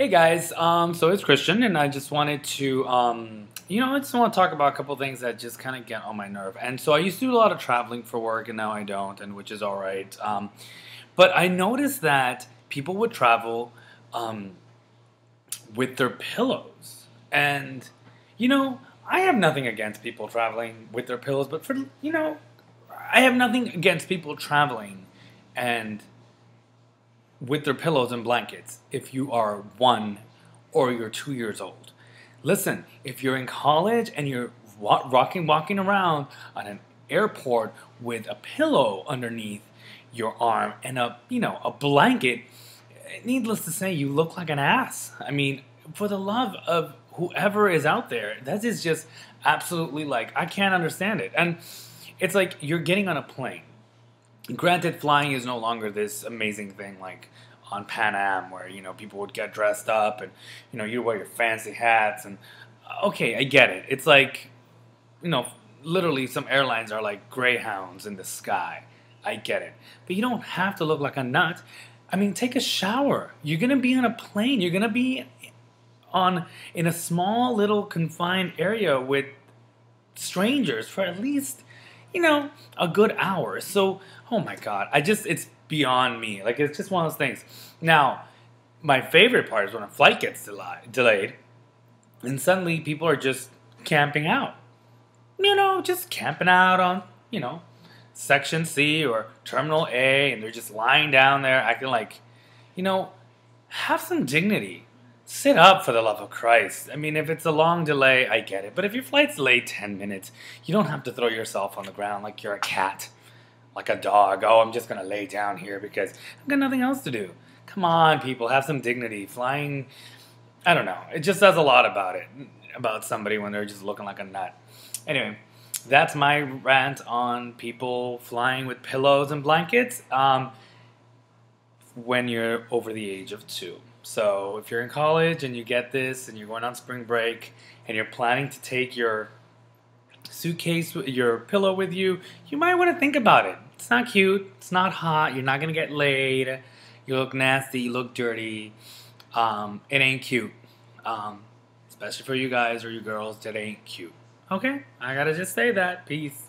Hey guys, um, so it's Christian, and I just wanted to, um, you know, I just want to talk about a couple things that just kind of get on my nerve. And so I used to do a lot of traveling for work, and now I don't, and which is all right. Um, but I noticed that people would travel um, with their pillows, and you know, I have nothing against people traveling with their pillows, but for you know, I have nothing against people traveling and with their pillows and blankets if you are one or you're two years old. Listen, if you're in college and you're rocking, walking around on an airport with a pillow underneath your arm and a, you know, a blanket, needless to say, you look like an ass. I mean, for the love of whoever is out there, that is just absolutely like, I can't understand it. And it's like you're getting on a plane Granted, flying is no longer this amazing thing like on Pan Am where you know people would get dressed up and you know you wear your fancy hats and uh, okay, I get it. It's like you know literally some airlines are like greyhounds in the sky. I get it, but you don't have to look like a nut. I mean, take a shower. You're gonna be on a plane. You're gonna be on in a small little confined area with strangers for at least you know, a good hour. So, oh my God, I just, it's beyond me. Like, it's just one of those things. Now, my favorite part is when a flight gets delayed and suddenly people are just camping out. You know, just camping out on, you know, section C or terminal A and they're just lying down there acting like, you know, have some dignity sit up for the love of Christ. I mean, if it's a long delay, I get it. But if your flight's late 10 minutes, you don't have to throw yourself on the ground like you're a cat, like a dog. Oh, I'm just going to lay down here because I've got nothing else to do. Come on, people, have some dignity. Flying, I don't know. It just says a lot about it, about somebody when they're just looking like a nut. Anyway, that's my rant on people flying with pillows and blankets um, when you're over the age of two. So if you're in college and you get this and you're going on spring break and you're planning to take your suitcase, your pillow with you, you might want to think about it. It's not cute. It's not hot. You're not going to get laid. You look nasty. You look dirty. Um, it ain't cute. Um, especially for you guys or you girls, that ain't cute. Okay? I gotta just say that. Peace.